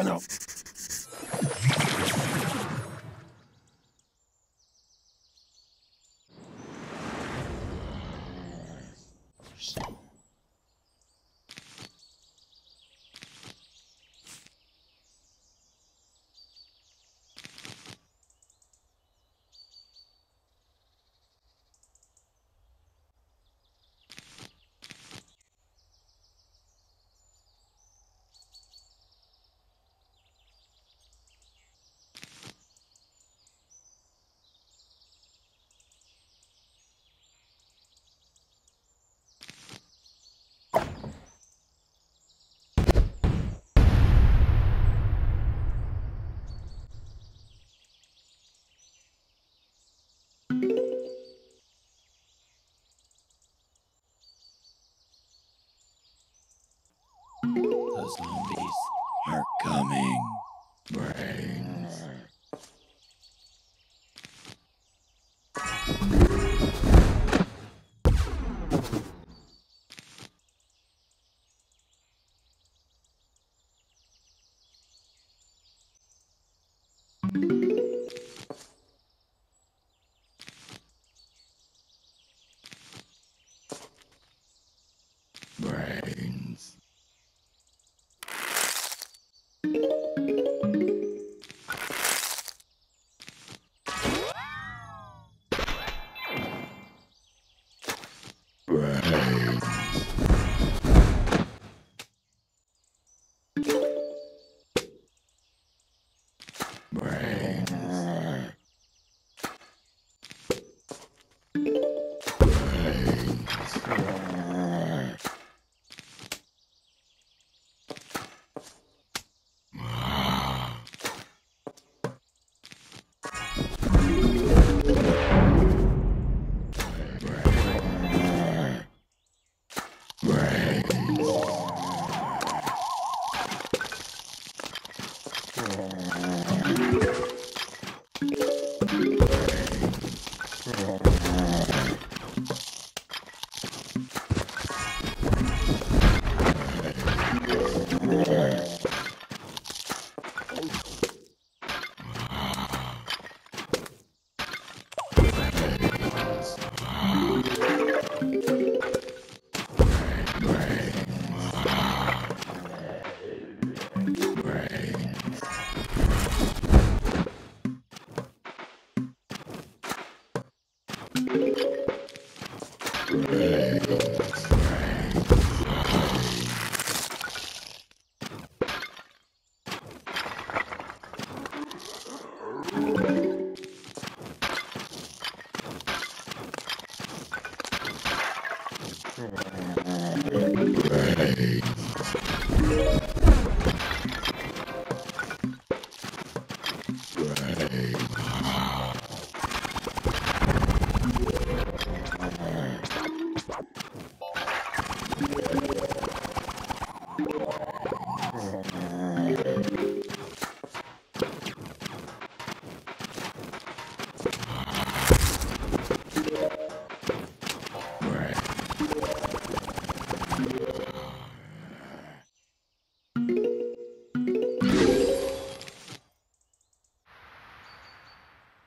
Ah non. The zombies are coming. Brains. Brains. Brains. Brains. Brains. Brains. Right.